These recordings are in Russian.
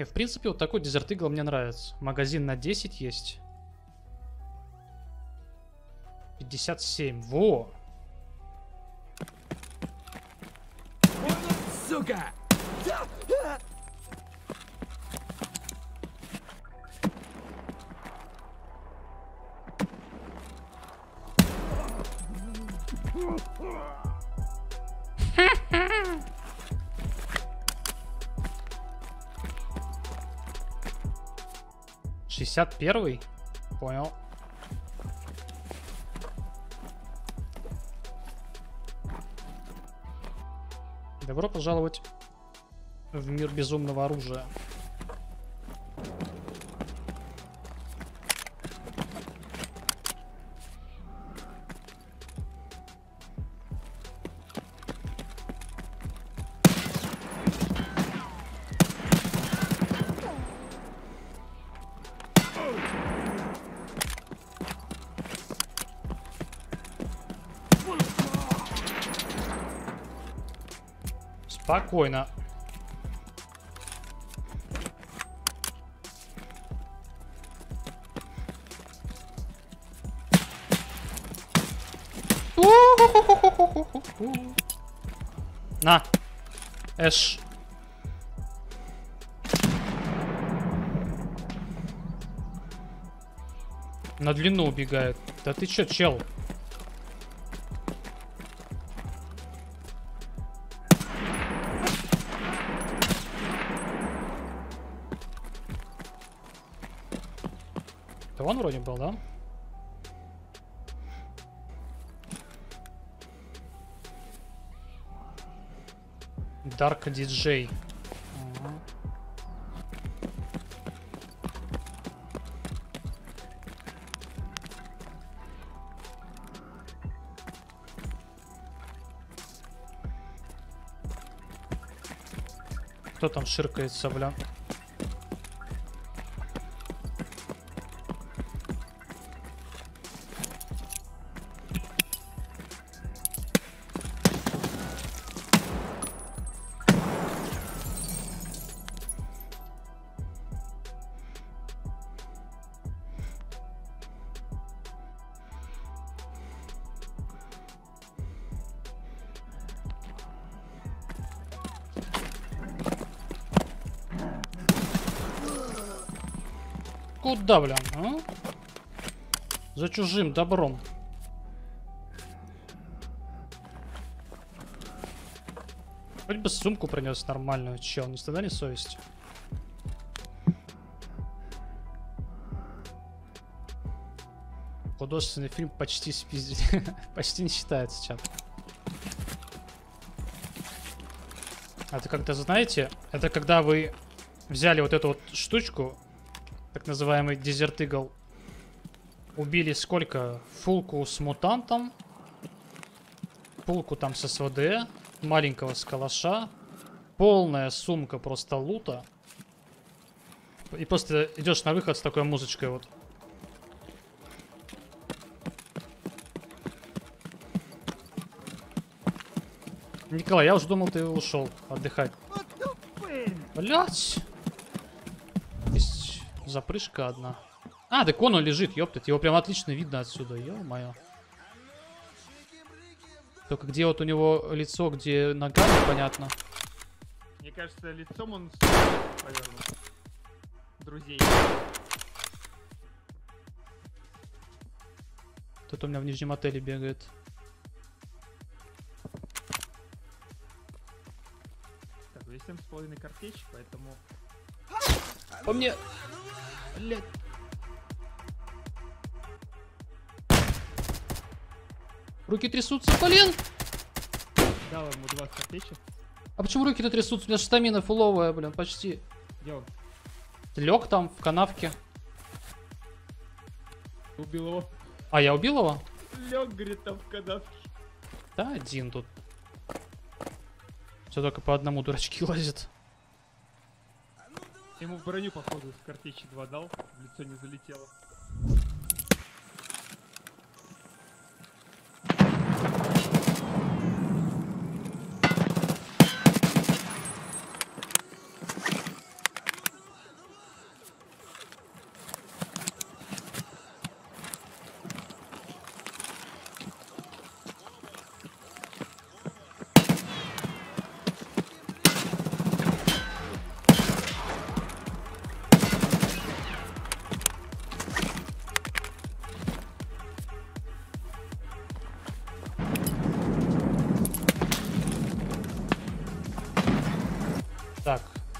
И в принципе вот такой Desert Eagle мне нравится. Магазин на 10 есть. 57. Во! Сука! 61 Понял. Добро пожаловать в мир безумного оружия. Спокойно. На. Эш. На длину убегает. Да ты чё, чел? Он вроде был, да? DJ. Ага. Кто там ширкается, бля? Куда, бля? а? За чужим добром. Хоть бы сумку принес нормальную, чел, не стыда, не совесть. Художественный фильм почти спиздили. почти не считается, чат. Это когда, знаете, это когда вы взяли вот эту вот штучку, так называемый Desert Eagle, убили сколько? Фулку с мутантом, фулку там с СВД, маленького с калаша, полная сумка просто лута. И просто идешь на выход с такой музычкой вот. Николай, я уже думал, ты ушел отдыхать. Блять. Запрыжка одна. А, так он, он лежит, ёптать. Его прям отлично видно отсюда, ё-моё. Только где вот у него лицо, где нога, непонятно. Мне кажется, лицом он повернут. Друзей. Тут у меня в нижнем отеле бегает. Так, здесь 7,5 картечь, поэтому... По мне. Блядь. Руки трясутся, блин! Дал ему 20 картечи. А почему руки-то трясутся? У меня же стамина фуловая, блин, почти. Где он? Лег там, в канавке. Убил его. А, я убил его? Лег, говорит, там в канавке. Да, один тут. Все только по одному дурачки лазит. Ему в броню, походу, с картечи 2 дал. В лицо не залетело.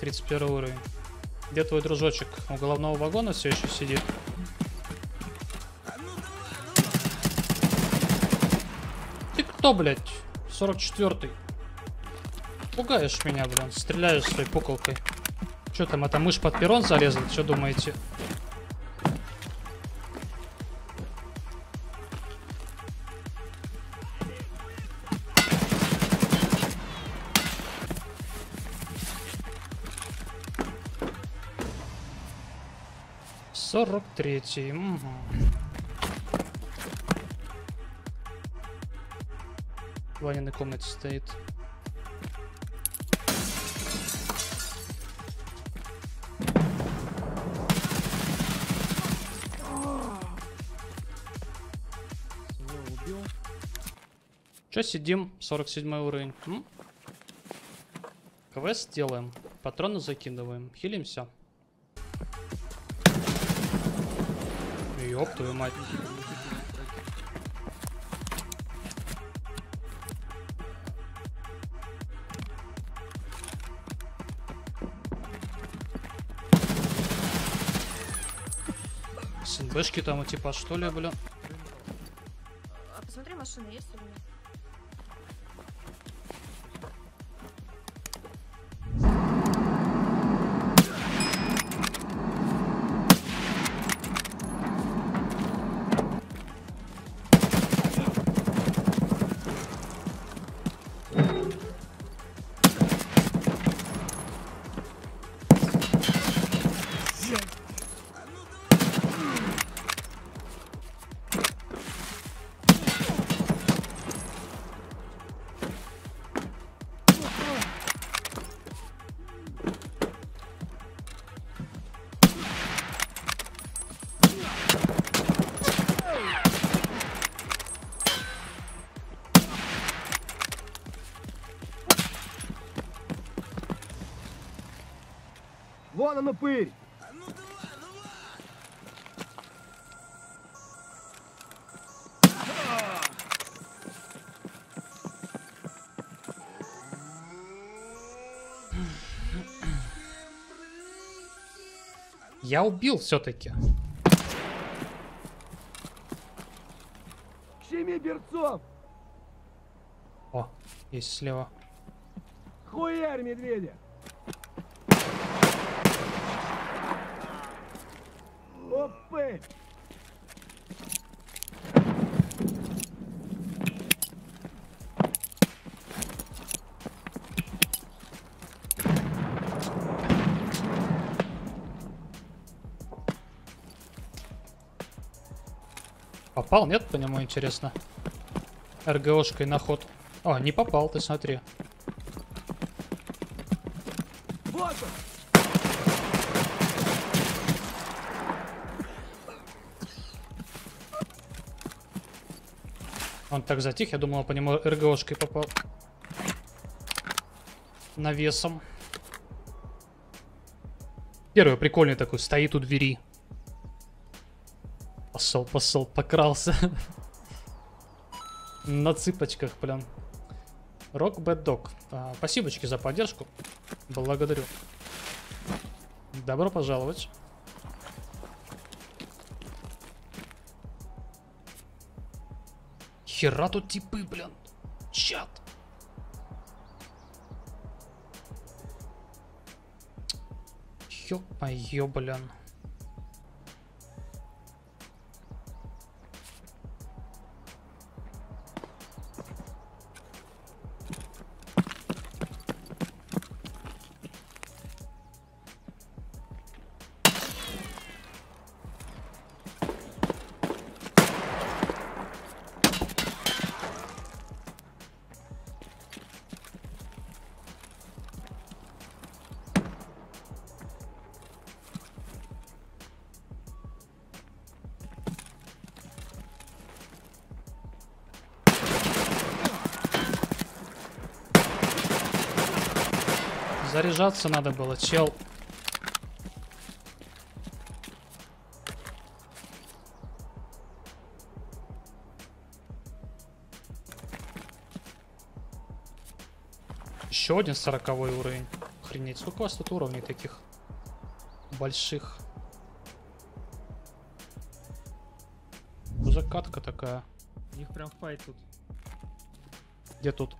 31 уровень. Где твой дружочек? У головного вагона все еще сидит? Ты кто, блядь? 44-й. Пугаешь меня, блин. Стреляешь своей пуколкой. Что там, эта мышь под перрон залезла? Что думаете? Сорок третий. Угу. В ванной комнате стоит. Че сидим? 47 уровень. М? Квест делаем. Патроны закидываем. Хилимся. Ёб твою мать. СНБшки там, типа, что ли, бля? А посмотри, машина есть или Вон он упырь! Я убил все-таки. Щеми берцов! О, есть слева. Хуярь медведя! Опы! Попал, нет, по нему интересно? РГОшкой на ход. О, не попал, ты смотри. Вот он! Он так затих, я думал, по нему РГОшкой попал. Навесом. Первый прикольный такой, стоит у двери. Пошел, пошел, покрался. На цыпочках, прям. Рок Bad Dog. А, спасибочки за поддержку. Благодарю. Добро пожаловать. Хера тут типы, блин. Чат. Ё-моё, блин. Заряжаться надо было, чел. Еще один сороковой уровень. Охренеть, сколько у вас тут уровней таких больших? Закатка такая. У них прям файт тут. Где тут?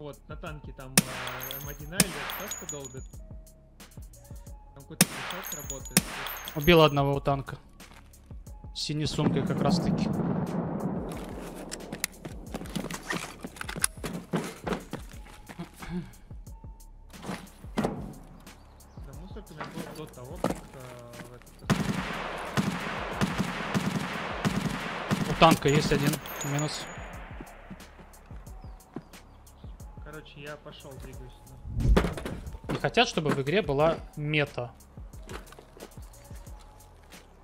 Вот, на танке там э, М1 или Сашка долбит. Там какой-то работает. Убил одного у танка. С Синей сумкой как раз таки. Да мусорка у меня был до того, как э, в этот, У танка есть один минус. Я пошел, двигаюсь. Не хотят, чтобы в игре была мета.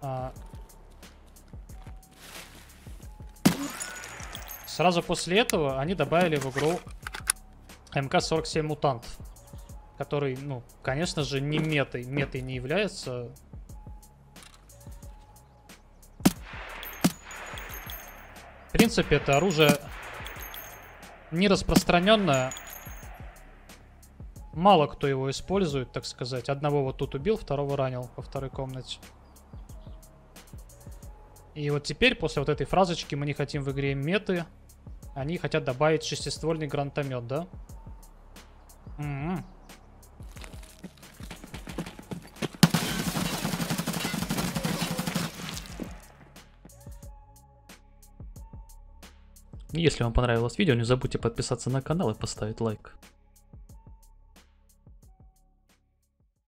А, Сразу после этого они добавили в игру МК-47 Мутант. Который, ну, конечно же, не метой. Метой не является. В принципе, это оружие не распространенное. Мало кто его использует, так сказать. Одного вот тут убил, второго ранил во второй комнате. И вот теперь, после вот этой фразочки, мы не хотим в игре меты. Они хотят добавить шестиствольный гранатомет, да? М-м. Если вам понравилось видео, не забудьте подписаться на канал и поставить лайк.